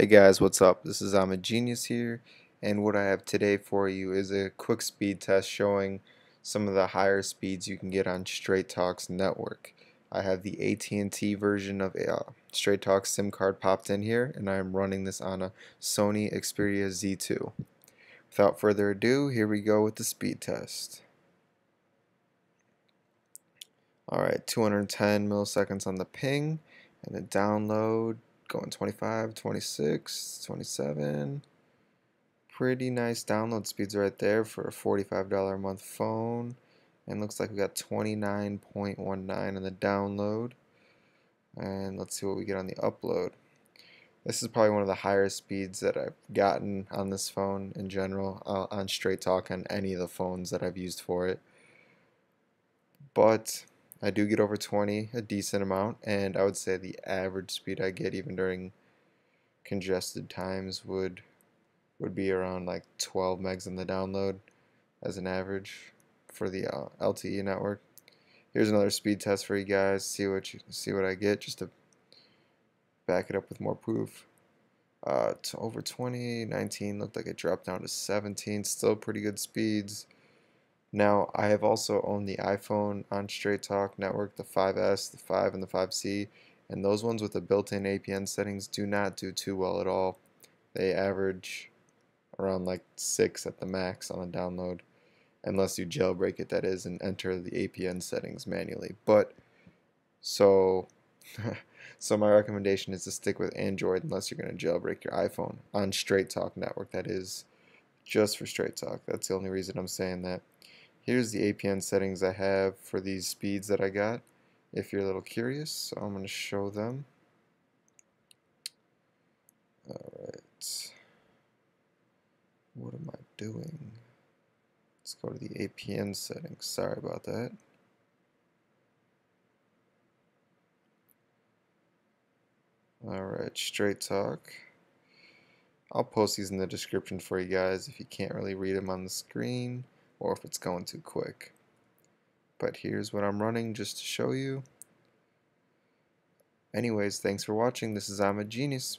Hey guys, what's up? This is I'm a Genius here, and what I have today for you is a quick speed test showing some of the higher speeds you can get on Straight Talk's network. I have the AT&T version of uh, Straight Talk SIM card popped in here, and I am running this on a Sony Xperia Z2. Without further ado, here we go with the speed test. Alright, 210 milliseconds on the ping, and the download going 25, 26, 27. Pretty nice download speeds right there for a $45 a month phone. And looks like we got 29.19 in the download. And let's see what we get on the upload. This is probably one of the higher speeds that I've gotten on this phone in general, uh, on Straight Talk on any of the phones that I've used for it. But I do get over 20 a decent amount and I would say the average speed I get even during congested times would would be around like 12 megs in the download as an average for the uh, LTE network. Here's another speed test for you guys. See what you see what I get just to back it up with more proof. Uh, over 20, 19 looked like it dropped down to 17. Still pretty good speeds. Now, I have also owned the iPhone on Straight Talk network, the 5S, the 5, and the 5C, and those ones with the built-in APN settings do not do too well at all. They average around like 6 at the max on a download, unless you jailbreak it, that is, and enter the APN settings manually. But, so, so my recommendation is to stick with Android unless you're going to jailbreak your iPhone on Straight Talk network, that is, just for Straight Talk. That's the only reason I'm saying that. Here's the APN settings I have for these speeds that I got if you're a little curious. So I'm going to show them. Alright. What am I doing? Let's go to the APN settings. Sorry about that. Alright, straight talk. I'll post these in the description for you guys if you can't really read them on the screen or if it's going too quick. But here's what I'm running just to show you. Anyways, thanks for watching. This is I'm a Genius.